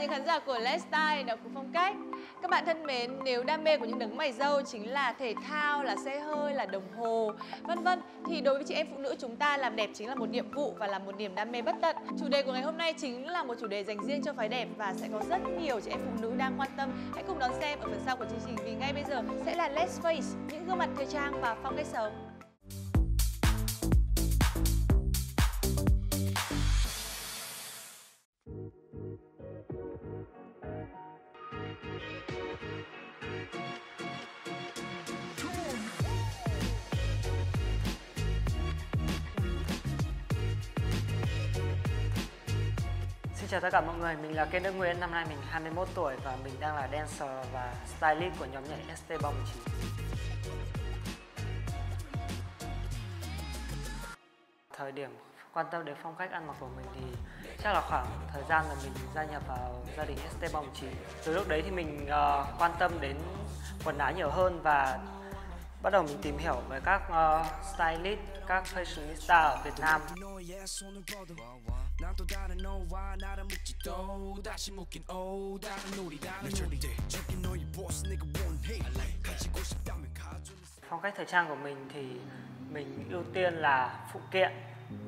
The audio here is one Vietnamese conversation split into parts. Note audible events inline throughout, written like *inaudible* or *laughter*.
những khán giả của Let's Style nấu cùng phong cách. Các bạn thân mến, nếu đam mê của những đấng mày dâu chính là thể thao, là xe hơi, là đồng hồ, vân vân Thì đối với chị em phụ nữ chúng ta làm đẹp chính là một nhiệm vụ và là một niềm đam mê bất tận. Chủ đề của ngày hôm nay chính là một chủ đề dành riêng cho phái đẹp và sẽ có rất nhiều chị em phụ nữ đang quan tâm. Hãy cùng đón xem ở phần sau của chương trình vì ngay bây giờ sẽ là Let's Face, những gương mặt thời trang và phong cách sống chào tất cả mọi người, mình là Kê Đức Nguyễn, năm nay mình 21 tuổi và mình đang là dancer và stylist của nhóm nhảy ST39. Thời điểm quan tâm đến phong cách ăn mặc của mình thì chắc là khoảng thời gian là mình gia nhập vào gia đình ST39. Từ lúc đấy thì mình uh, quan tâm đến quần áo nhiều hơn và bắt đầu mình tìm hiểu về các uh, stylist, các fashionista ở Việt Nam. 난또 다른 너와 나를 묻지도 다시 묻긴 오 다른 놀이 다른 놀이 적인 너의 boss 내가 원해 가지고 싶다면 가져 phong cách thời trang của mình thì mình ưu tiên là phụ kiện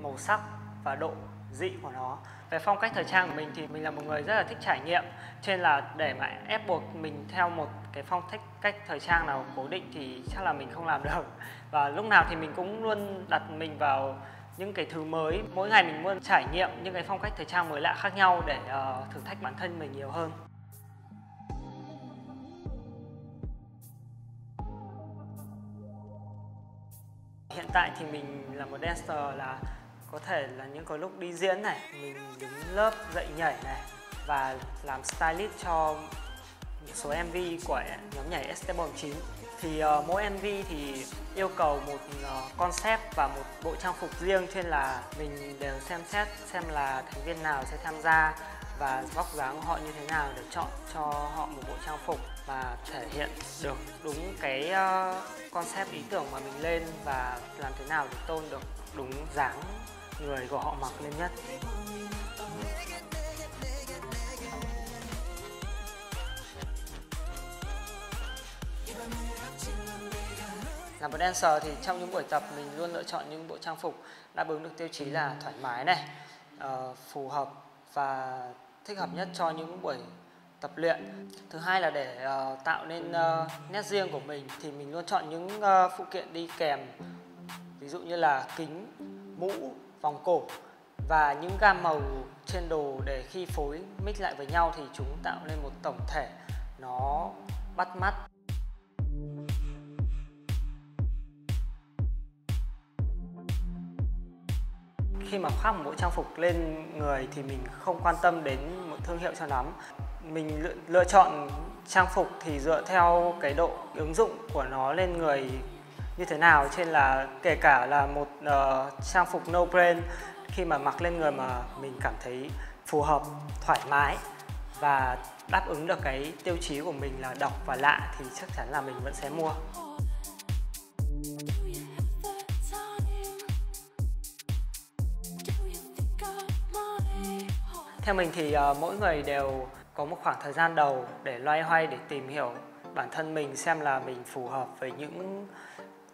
màu sắc và độ dị của nó về phong cách thời trang của mình thì mình là một người rất là thích trải nghiệm cho nên là để mà ép buộc mình theo một cái phong cách cách thời trang nào cố định thì chắc là mình không làm được và lúc nào thì mình cũng luôn đặt mình vào những cái thứ mới. Mỗi ngày mình muốn trải nghiệm những cái phong cách thời trang mới lạ khác nhau để uh, thử thách bản thân mình nhiều hơn. Hiện tại thì mình là một dancer là có thể là những cái lúc đi diễn này mình đứng lớp dạy nhảy này và làm stylist cho một số MV của nhóm nhảy ST49 thì uh, mỗi MV thì yêu cầu một uh, concept và một bộ trang phục riêng cho nên là mình đều xem xét xem là thành viên nào sẽ tham gia và vóc dáng của họ như thế nào để chọn cho họ một bộ trang phục và thể hiện được đúng cái uh, concept ý tưởng mà mình lên và làm thế nào để tôn được đúng dáng người của họ mặc lên nhất. Là một dancer thì trong những buổi tập mình luôn lựa chọn những bộ trang phục đáp ứng được tiêu chí là thoải mái này uh, phù hợp và thích hợp nhất cho những buổi tập luyện. Thứ hai là để uh, tạo nên uh, nét riêng của mình thì mình luôn chọn những uh, phụ kiện đi kèm ví dụ như là kính mũ vòng cổ và những gam màu trên đồ để khi phối mix lại với nhau thì chúng tạo nên một tổng thể nó bắt mắt. Khi mà khoác một bộ trang phục lên người thì mình không quan tâm đến một thương hiệu cho lắm. Mình lựa, lựa chọn trang phục thì dựa theo cái độ ứng dụng của nó lên người như thế nào trên là kể cả là một uh, trang phục no brand khi mà mặc lên người mà mình cảm thấy phù hợp thoải mái và đáp ứng được cái tiêu chí của mình là độc và lạ thì chắc chắn là mình vẫn sẽ mua. Theo mình thì uh, mỗi người đều có một khoảng thời gian đầu để loay hoay để tìm hiểu bản thân mình xem là mình phù hợp với những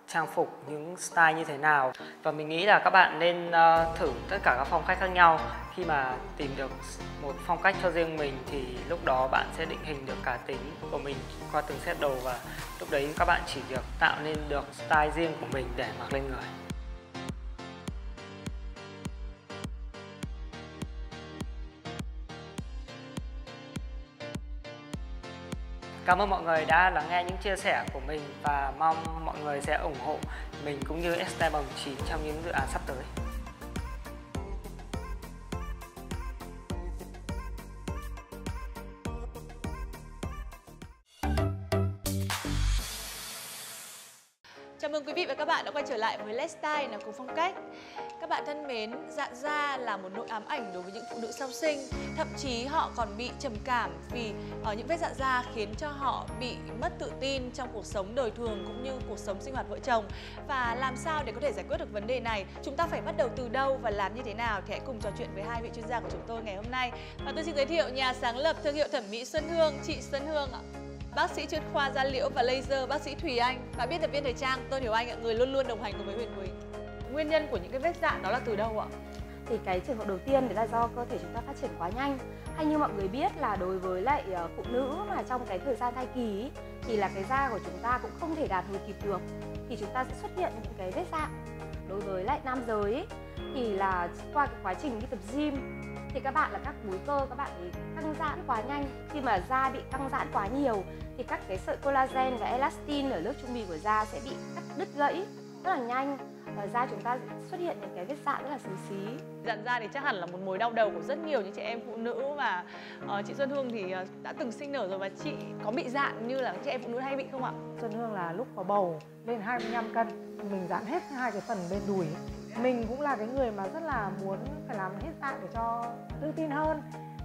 trang phục những style như thế nào. Và mình nghĩ là các bạn nên uh, thử tất cả các phong cách khác nhau. Khi mà tìm được một phong cách cho riêng mình thì lúc đó bạn sẽ định hình được cá tính của mình qua từng set đồ và lúc đấy các bạn chỉ việc tạo nên được style riêng của mình để mặc lên người. Cảm ơn mọi người đã lắng nghe những chia sẻ của mình và mong mọi người sẽ ủng hộ mình cũng như Esteban 9 trong những dự án sắp tới. Đã quay trở lại với Let's Style là cùng phong cách. Các bạn thân mến, dạn da là một nỗi ám ảnh đối với những phụ nữ sau sinh. Thậm chí họ còn bị trầm cảm vì ở những vết dạn da khiến cho họ bị mất tự tin trong cuộc sống đời thường cũng như cuộc sống sinh hoạt vợ chồng. Và làm sao để có thể giải quyết được vấn đề này? Chúng ta phải bắt đầu từ đâu và làm như thế nào? Thì hãy cùng trò chuyện với hai vị chuyên gia của chúng tôi ngày hôm nay. Và tôi xin giới thiệu nhà sáng lập thương hiệu thẩm mỹ Xuân Hương, chị Xuân Hương ạ bác sĩ chuyên khoa da liễu và laser bác sĩ Thùy Anh và biên tập viên thời trang tôi Hiểu Anh ạ, người luôn luôn đồng hành cùng với Huyền Quỳnh. Nguyên nhân của những cái vết dạn đó là từ đâu ạ? Thì cái trường hợp đầu tiên đấy là do cơ thể chúng ta phát triển quá nhanh. Hay như mọi người biết là đối với lại ờ, phụ nữ mà trong cái thời gian thai kỳ thì là cái da của chúng ta cũng không thể đạt hồi kịp được thì chúng ta sẽ xuất hiện những cái vết dạn. Đối với lại nam giới thì là qua cái quá trình đi tập gym thì các bạn là các múi cơ các bạn ấy căng giãn quá nhanh. Khi mà da bị căng giãn quá nhiều thì các cái sợi collagen và elastin ở lớp trung bì của da sẽ bị cắt đứt gãy rất là nhanh. Và da chúng ta xuất hiện những cái vết dạn rất là xấu xí. Dạn da thì chắc hẳn là một mối đau đầu của rất nhiều những chị em phụ nữ và uh, chị Xuân Hương thì uh, đã từng sinh nở rồi và chị có bị dạn như là chị em phụ nữ hay bị không ạ? Xuân Hương là lúc có bầu lên 25 cân mình dạn hết hai cái phần bên đùi mình cũng là cái người mà rất là muốn phải làm hết tại để cho tự tin hơn.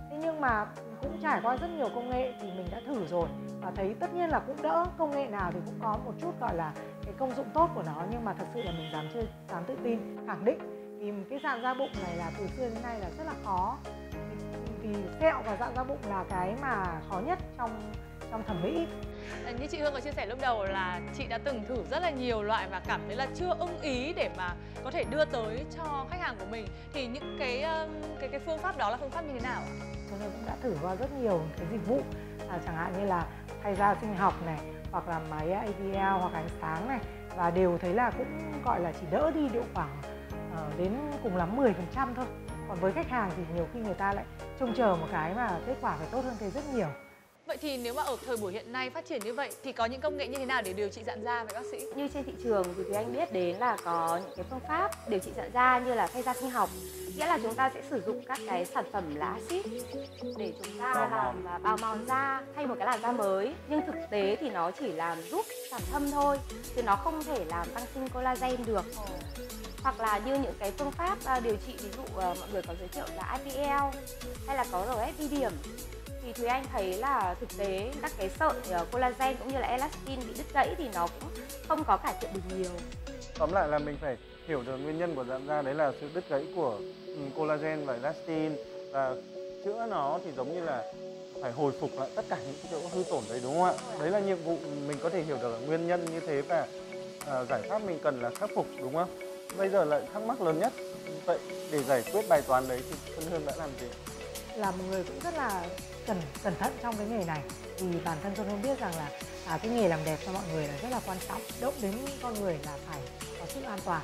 Thế nhưng mà cũng trải qua rất nhiều công nghệ thì mình đã thử rồi. Và thấy tất nhiên là cũng đỡ, công nghệ nào thì cũng có một chút gọi là cái công dụng tốt của nó, nhưng mà thật sự là mình dám chưa, dám tự tin, khẳng định. Vì cái dạng da bụng này là từ xưa đến nay là rất là khó. Vì sẹo và dạng da bụng là cái mà khó nhất trong trong thẩm mỹ. Ờ, như chị Hương có chia sẻ lúc đầu là chị đã từng thử rất là nhiều loại và cảm thấy là chưa ưng ý để mà có thể đưa tới cho khách hàng của mình. Thì những cái ờ, cái cái phương pháp đó là phương pháp như thế nào? Ạ? tôi cũng đã thử qua rất nhiều cái dịch vụ à, chẳng hạn như là thay da sinh học này hoặc là máy AVL hoặc ánh sáng này và đều thấy là cũng gọi là chỉ đỡ đi độ khoảng uh, đến cùng lắm 10% thôi. Còn với khách hàng thì nhiều khi người ta lại trông chờ một cái mà kết quả phải tốt hơn thế rất nhiều. Vậy thì nếu mà ở thời buổi hiện nay phát triển như vậy thì có những công nghệ như thế nào để điều trị dạn da vậy bác sĩ? Như trên thị trường thì thì anh biết đến là có những cái phương pháp điều trị dạn da như là thay da sinh học. Nghĩa là chúng ta sẽ sử dụng các cái sản phẩm lá axit để chúng ta làm à, bào mòn da thay một cái làn da mới. Nhưng thực tế thì nó chỉ làm giúp giảm thâm thôi chứ nó không thể làm tăng sinh collagen được. Hoặc là như những cái phương pháp à, điều trị ví dụ à, mọi người có giới thiệu là IPL hay là có RF điểm thì Thùy Anh thấy là thực tế các cái sợi ờ, collagen cũng như là elastin bị đứt gãy thì nó cũng không có cải thiện được nhiều. Tóm lại là mình phải hiểu được nguyên nhân của dạn da đấy là sự đứt gãy của ừ, collagen và elastin và chữa nó thì giống như là phải hồi phục lại tất cả những chỗ hư tổn đấy đúng không ạ? Đấy là nhiệm vụ mình có thể hiểu được nguyên nhân như thế và à, giải pháp mình cần là khắc phục đúng không? Bây giờ lại thắc mắc lớn nhất vậy để giải quyết bài toán đấy thì Xuân Hương đã làm gì? Là một người cũng rất là cẩn cẩn thận trong cái nghề này. Thì bản thân tôi không biết rằng là à, cái nghề làm đẹp cho mọi người là rất là quan trọng động đến con người là phải có sự an toàn.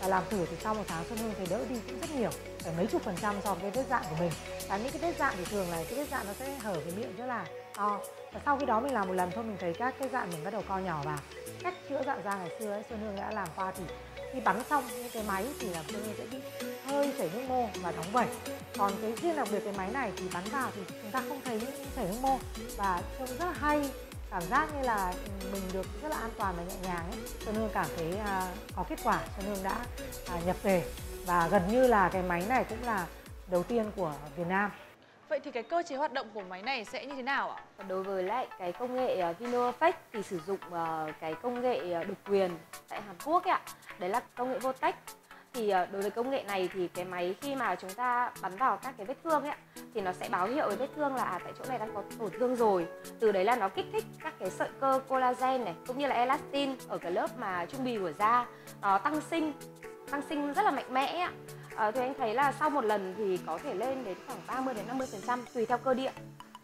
Và làm thử thì sau một tháng xuân hương thấy đỡ đi cũng rất nhiều phải mấy chục phần trăm so với cái vết dạn của mình. Và những cái vết dạn thì thường là cái vết dạn nó sẽ hở cái miệng rất là to. Và sau khi đó mình làm một lần thôi mình thấy các cái dạn mình bắt đầu co nhỏ vào cách chữa dạ da ngày xưa ấy xuân hương đã làm qua thì khi bắn xong những cái máy thì là xuân hương sẽ bị hơi chảy nước mô và đóng vẩy còn cái riêng đặc biệt cái máy này thì bắn vào thì chúng ta không thấy những chảy nước mô. Và trông rất là hay cảm giác như là mình được rất là an toàn và nhẹ nhàng ấy. Xuân Hương cảm thấy à, có kết quả Xuân Hương đã à, nhập về. Và gần như là cái máy này cũng là đầu tiên của Việt Nam. Vậy thì cái cơ chế hoạt động của máy này sẽ như thế nào ạ? Đối với lại cái công nghệ uh, thì sử dụng ờ, cái công nghệ ờ, độc quyền tại Hàn Quốc ạ. Đấy là công nghệ Votech thì đối với công nghệ này thì cái máy khi mà chúng ta bắn vào các cái vết thương ấy thì nó sẽ báo hiệu với vết thương là à, tại chỗ này đang có tổn thương rồi từ đấy là nó kích thích các cái sợi cơ collagen này cũng như là elastin ở cái lớp mà trung bì của da nó tăng sinh tăng sinh rất là mạnh mẽ ạ à, thì anh thấy là sau một lần thì có thể lên đến khoảng 30 đến 50 phần trăm tùy theo cơ địa.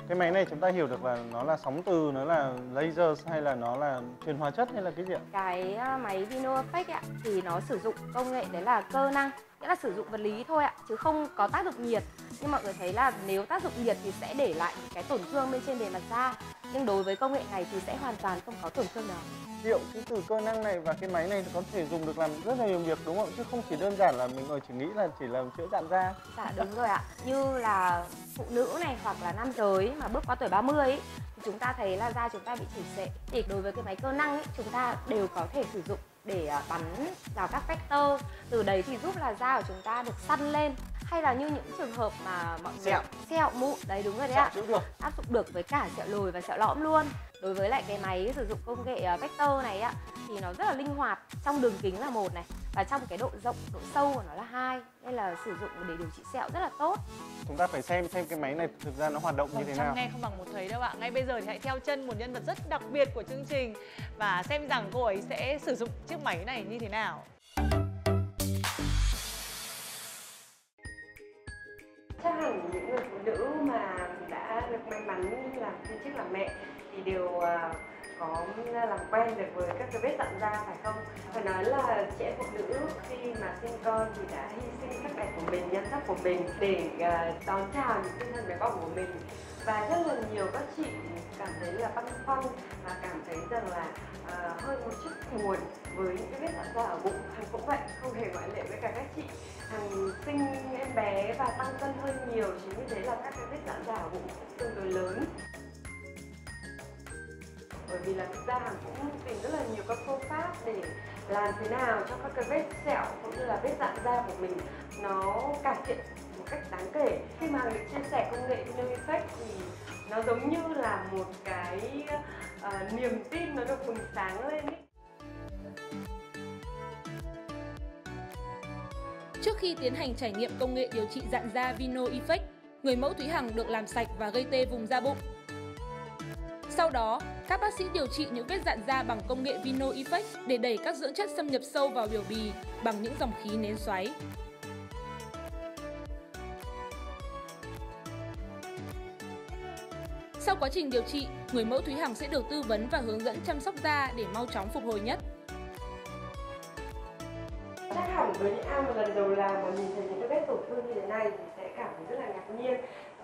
Cái máy này chúng ta hiểu được là nó là sóng từ nó là laser hay là nó là truyền hóa chất hay là cái gì ạ? Cái à, máy Vino Effect ạ thì nó sử dụng công nghệ đấy là cơ năng nghĩa là sử dụng vật lý thôi ạ chứ không có tác dụng nhiệt. Nhưng mọi người thấy là nếu tác dụng nhiệt thì sẽ để lại cái tổn thương bên trên bề mặt da nhưng đối với công nghệ này thì sẽ hoàn toàn không có tổn thương nào. Liệu cái từ cơ năng này và cái máy này có thể dùng được làm rất là nhiều việc đúng không chứ không chỉ đơn giản là mình chỉ nghĩ là chỉ làm chữa dạn da. Dạ đúng rồi ạ. Như là phụ nữ này hoặc là nam giới mà bước qua tuổi 30 ấy, thì chúng ta thấy là da chúng ta bị chảy xệ. Thì đối với cái máy cơ năng ấy, chúng ta đều có thể sử dụng để à, bắn vào các vector. Từ đấy thì giúp là da của chúng ta được săn lên. Hay là như những trường hợp mà mọi người Sẹo. sẹo mụn. Đấy đúng rồi đấy ạ. áp dụng được với cả sẹo lồi và sẹo lõm luôn. Đối với lại cái máy sử dụng công nghệ à, vector này á thì nó rất là linh hoạt trong đường kính là một này và trong cái độ rộng độ sâu của nó là hai nên là sử dụng để điều trị sẹo rất là tốt chúng ta phải xem xem cái máy này thực ra nó hoạt động như Vâng, thế trong nào nghe không bằng một thấy đâu ạ. Ngay bây giờ thì hãy theo chân một nhân vật rất đặc biệt của chương trình và xem rằng cô ấy sẽ sử dụng chiếc máy này như thế nào. chắc hẳn những người phụ nữ mà đã được may mắn làm thiên chức làm mẹ thì đều à, có à, làm quen được với các cái vết dặn da phải không? Phải nói là chị em phụ nữ khi mà sinh con thì đã hy sinh sắc đẹp của mình, nhan sắc của mình để à, đón chào những tinh thần bé bỏng của mình. Và rất là nhiều các chị cảm thấy là băn khoăn và cảm thấy rằng là uh, hơi một chút buồn với những cái vết dặn da ở bụng. Hằng cũng vậy không hề ngoại lệ với cả các chị. Hằng sinh em bé và tăng cân hơi nhiều chính vì thế là các cái vết dặn da ở bụng cũng tương đối lớn bởi vì là thực ra hàng cũng tìm rất là nhiều các phương pháp để làm thế nào cho các cái vết sẹo cũng như là vết dạn da của mình nó cải thiện một cách đáng kể khi mà được chia sẻ công nghệ Vino Effect thì nó giống như là một cái uh, niềm tin nó được bừng sáng lên ý. Trước khi tiến hành trải nghiệm công nghệ điều trị dạn da Vino Effect, người mẫu Thúy Hằng được làm sạch và gây tê vùng da bụng. Sau đó, các bác sĩ điều trị những vết dạn da bằng công nghệ Vino Effect để đẩy các dưỡng chất xâm nhập sâu vào biểu bì bằng những dòng khí nén xoáy. Sau quá trình điều trị, người mẫu Thúy Hằng sẽ được tư vấn và hướng dẫn chăm sóc da để mau chóng phục hồi nhất. chắc hẳn với những ai mà lần đầu làm mà nhìn thấy những cái vết tổn thương như thế này thì sẽ cảm thấy rất là ngạc nhiên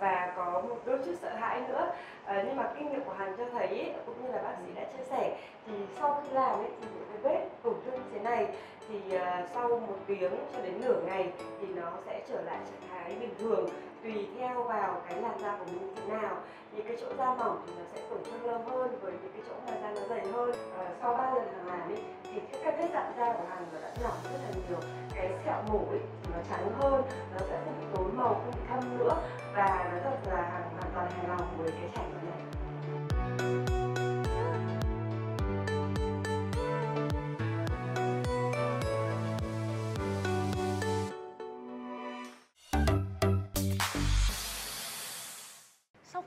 và có một đôi chút sợ hãi nữa. À, nhưng mà kinh nghiệm của Hằng cho thấy cũng như là bác sĩ đã chia sẻ thì sau khi làm ấy, thì những cái vết tổn thương như thế này thì uh, sau một tiếng cho đến nửa ngày thì nó sẽ trở lại trạng thái bình thường tùy theo vào cái làn da của mình như thế nào. Những cái chỗ da mỏng thì nó sẽ tổn thương lâu hơn với những cái chỗ mà da nó dày hơn. À, sau 3 lần hàng làm ấy thì cái các vết dạn da của hàng nó đã nhỏ rất là nhiều. Cái sẹo mổ ấy thì nó trắng hơn nó sẽ không bị tối màu không bị thâm nữa. Và nó thật là hàng hoàn toàn hài lòng với cái trải nghiệm này.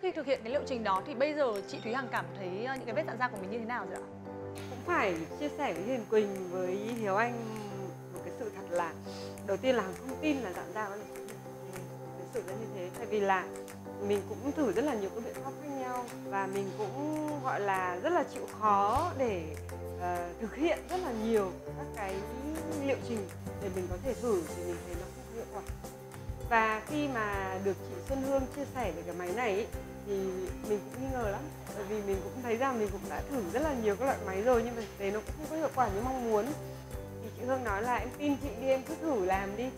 Khi thực hiện cái liệu trình đó thì bây giờ chị Thúy Hằng cảm thấy ờ, những cái vết dạn da của mình như thế nào rồi ạ? cũng phải chia sẻ với Hiền Quỳnh với Hiếu Anh một cái sự thật là đầu tiên là Hằng không tin là dạn da nó được cái sự là như thế tại vì là mình cũng thử rất là nhiều các biện pháp khác nhau và mình cũng gọi là rất là chịu khó để uh, thực hiện rất là nhiều các cái liệu trình để mình có thể thử thì mình thấy nó và khi mà được chị Xuân Hương chia sẻ về cái máy này ý, thì mình cũng nghi ngờ lắm. Bởi vì mình cũng thấy rằng mình cũng đã thử rất là nhiều các loại máy rồi nhưng mà thực tế nó cũng không có hiệu quả như mong muốn. Thì chị Hương nói là em tin chị đi em cứ thử làm đi.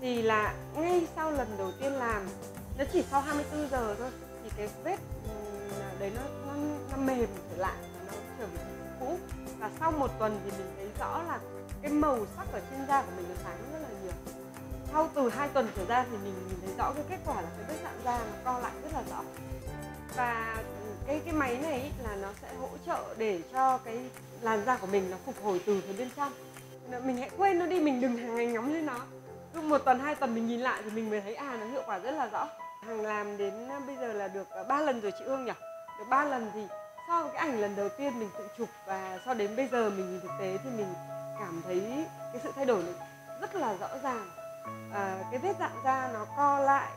Thì là ngay sau lần đầu tiên làm nó chỉ sau 24 giờ thôi thì cái vết đấy nó nó, nó mềm trở lại nó trở về cũ. Và sau một tuần thì mình thấy rõ là cái màu sắc ở trên da của mình nó sáng rất là nhiều sau từ hai tuần trở ra thì mình nhìn thấy rõ cái kết quả là cái vết sạm da nó co lại rất là rõ. Và cái cái máy này ý là nó sẽ hỗ trợ để cho cái làn da của mình nó phục hồi từ phía bên trong. Mình hãy quên nó đi, mình đừng hàng ngày ngắm lên nó. Cứ một tuần, hai tuần mình nhìn lại thì mình mới thấy à nó hiệu quả rất là rõ. Hàng làm đến à, bây giờ là được à, ba lần rồi chị Hương nhỉ? Được ba lần thì với cái ảnh lần đầu tiên mình tự chụp và sau đến bây giờ mình nhìn thực tế thì mình cảm thấy cái sự thay đổi này rất là rõ ràng à, cái vết dạn da nó co lại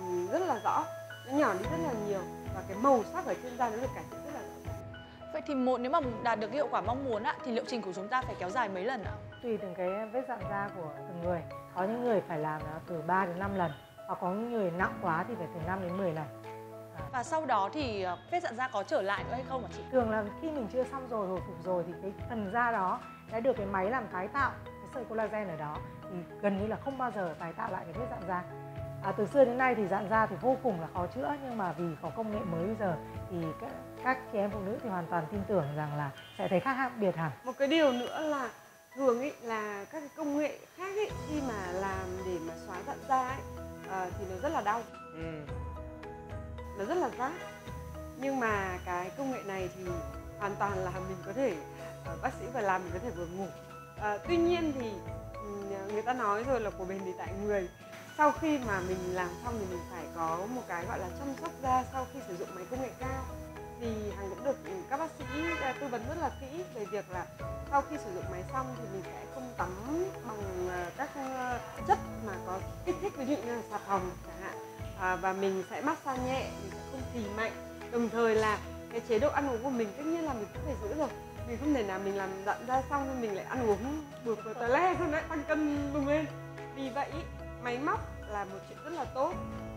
ừ, rất là rõ nó nhỏ đi rất là nhiều và cái màu sắc ở trên da nó được cải thiện rất là rõ Vậy thì một nếu mà đạt được hiệu quả mong muốn ạ thì liệu trình của chúng ta phải kéo dài mấy lần ạ? tùy từng cái vết dạn da của từng người có những người phải làm nó từ 3 đến 5 lần hoặc có những người nặng quá thì phải từ 5 đến 10 lần Và sau đó thì ờ, vết dạn da có trở lại nữa hay không hả chị? thường là khi mình chưa xong rồi hồi phục rồi thì cái phần da đó đã được cái máy làm tái tạo cái sợi collagen ở đó thì gần như là không bao giờ tái tạo lại cái vết dạn da. À, từ xưa đến nay thì dạn da thì vô cùng là khó chữa nhưng mà vì có công nghệ mới bây giờ thì các, các chị em phụ nữ thì hoàn toàn tin tưởng rằng là sẽ thấy khác biệt hẳn. Một cái điều nữa là thường ấy là các cái công nghệ khác ấy khi mà làm để mà xóa dạn da ấy uh, thì nó rất là đau. Ừ. nó rất là rát. Nhưng mà cái công nghệ này thì hoàn toàn là mình có thể uh, bác sĩ vừa làm mình có thể vừa ngủ. Uh, tuy nhiên thì À, người ta nói rồi là của bền thì tại người. Sau khi mà mình làm xong thì mình phải có một cái gọi là chăm sóc da sau khi sử dụng máy công nghệ cao. Thì hằng cũng được các bác sĩ à, tư vấn rất là kỹ về việc là sau khi sử dụng máy xong thì mình sẽ không tắm bằng à, các chất mà có kích thích ví dụ như là xà phòng chẳng hạn. À, và mình sẽ massage nhẹ mình sẽ không thì mạnh. Đồng thời là cái chế độ ăn uống của mình tất nhiên là mình cũng phải giữ rồi vì không thể nào mình làm dặn ra xong rồi mình lại ăn uống bừa bừa tờ le xong đấy tăng cân bùng lên. Vì vậy máy móc là một chuyện rất là tốt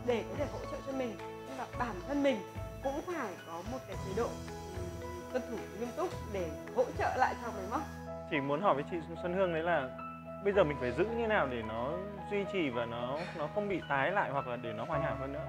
để có thể hỗ trợ cho mình. Nhưng mà bản thân mình cũng phải có một cái chế độ tuân thủ nghiêm túc để hỗ trợ lại cho máy móc. Chỉ muốn hỏi với chị Xuân Hương đấy là bây giờ mình phải giữ như nào để nó duy trì và nó nó không bị tái lại hoặc là để nó hoàn hảo hơn nữa?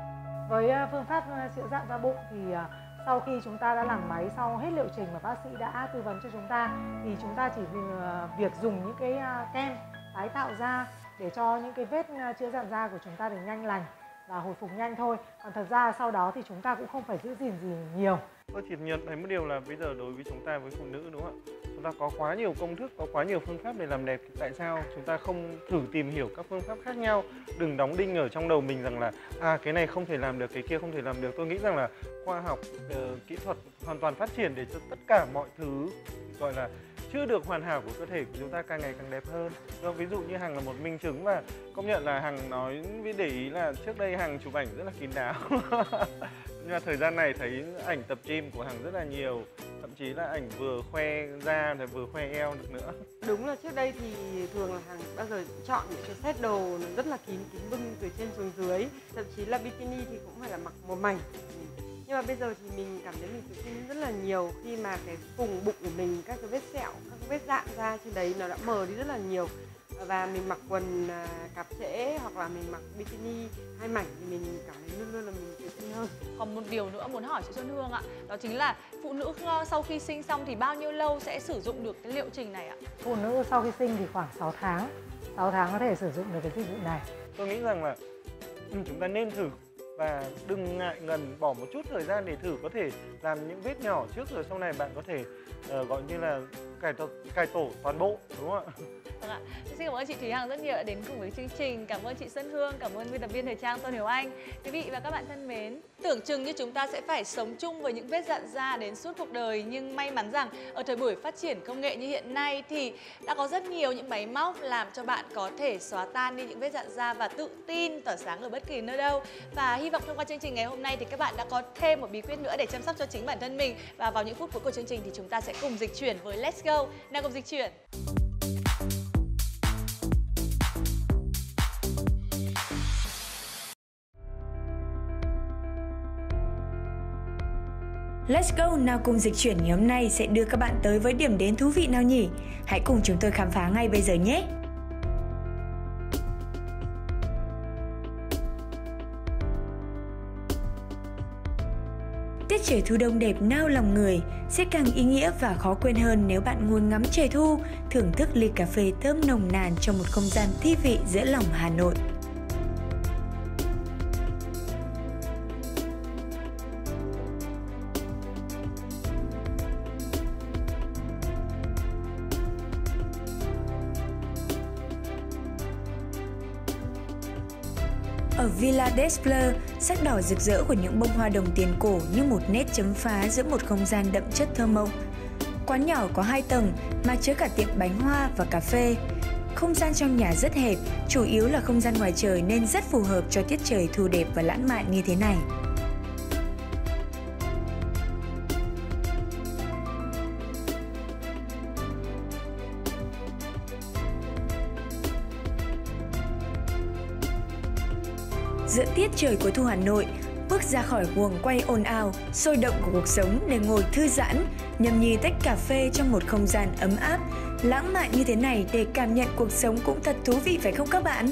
Với à, phương pháp chữa dạn da bụng thì à, sau khi chúng ta đã làm máy sau hết liệu trình mà bác sĩ đã tư vấn cho chúng ta, thì chúng ta chỉ ừ, việc dùng những cái à, kem tái tạo da để cho những cái vết à, chữa giảm da của chúng ta được nhanh lành và hồi phục nhanh thôi. Còn thật ra sau đó thì chúng ta cũng không phải giữ gìn gì nhiều tôi chỉ nhận thấy một điều là bây giờ đối với chúng ta với phụ nữ đúng không ạ? Chúng ta có quá nhiều công thức có quá nhiều phương pháp để làm đẹp tại sao chúng ta không thử tìm hiểu các phương pháp khác nhau? Đừng đóng đinh ở trong đầu mình rằng là à cái này không thể làm được cái kia không thể làm được. Tôi nghĩ rằng là khoa học uh, kỹ thuật hoàn toàn phát triển để cho tất cả mọi thứ gọi là chưa được hoàn hảo của cơ thể của chúng ta càng ngày càng đẹp hơn. Đó, ví dụ như hằng là một minh chứng và công nhận là hằng nói với để ý là trước đây hằng chụp ảnh rất là kín đáo. *laughs* nhưng mà thời gian này thấy ảnh tập gym của hằng rất là nhiều, thậm chí là ảnh vừa khoe da lại vừa khoe eo được nữa. Đúng là trước đây thì thường là hằng bao giờ chọn những cái set đồ nó rất là kín kín bưng từ trên xuống dưới. Thậm chí là bikini thì cũng phải là mặc một mảnh. Nhưng mà bây giờ thì mình cảm thấy mình tự tin rất là nhiều khi mà cái vùng bụng của mình, các cái vết sẹo, các cái vết dạn ra trên đấy nó đã mờ đi rất là nhiều. Và mình mặc quần à, cạp trễ hoặc là mình mặc bikini hai mảnh thì mình cảm thấy luôn luôn là mình còn một điều nữa muốn hỏi chị Xuân Hương ạ đó chính là phụ nữ sau khi sinh xong thì bao nhiêu lâu sẽ sử dụng được cái liệu trình này ạ phụ nữ sau khi sinh thì khoảng 6 tháng 6 tháng có thể sử dụng được cái dịch vụ này tôi nghĩ rằng là ừ, chúng ta nên thử và đừng ngại ngần bỏ một chút thời gian để thử có thể làm những vết nhỏ trước rồi sau này bạn có thể uh, gọi như là cải tổ, cải tổ toàn bộ đúng không ạ? Vâng ạ. Xin cảm ơn chị Thúy Hằng rất nhiều đã đến cùng với chương trình. Cảm ơn chị Xuân Hương, cảm ơn biên tập viên thời trang Tôn Hiểu Anh. Quý vị và các bạn thân mến, tưởng chừng như chúng ta sẽ phải sống chung với những vết dạn da đến suốt cuộc đời nhưng may mắn rằng ở thời buổi phát triển công nghệ như hiện nay thì đã có rất nhiều những máy móc làm cho bạn có thể xóa tan đi những vết dạn da và tự tin tỏa sáng ở bất kỳ nơi đâu. Và hy vọng thông qua chương trình ngày hôm nay thì các bạn đã có thêm một bí quyết nữa để chăm sóc cho chính bản thân mình và vào những phút cuối của chương trình thì chúng ta sẽ cùng dịch chuyển với Let's Go. Nào cùng dịch chuyển. Let's go nào cùng dịch chuyển ngày hôm nay sẽ đưa các bạn tới với điểm đến thú vị nào nhỉ? Hãy cùng chúng tôi khám phá ngay bây giờ nhé! Tiết trời thu đông đẹp nao lòng người sẽ càng ý nghĩa và khó quên hơn nếu bạn ngồi ngắm trời thu, thưởng thức ly cà phê thơm nồng nàn trong một không gian thi vị giữa lòng Hà Nội. Ở Villa Despler, sắc đỏ rực rỡ của những bông hoa đồng tiền cổ như một nét chấm phá giữa một không gian đậm chất thơ mộng. Quán nhỏ có hai tầng mà chứa cả tiệm bánh hoa và cà phê. Không gian trong nhà rất hẹp, chủ yếu là không gian ngoài trời nên rất phù hợp cho tiết trời thu đẹp và lãng mạn như thế này. Giữa tiết trời cuối thu Hà Nội, bước ra khỏi guồng quay ồn ào, sôi động của cuộc sống để ngồi thư giãn, nhâm nhi tách cà phê trong một không gian ấm áp, lãng mạn như thế này để cảm nhận cuộc sống cũng thật thú vị phải không các bạn?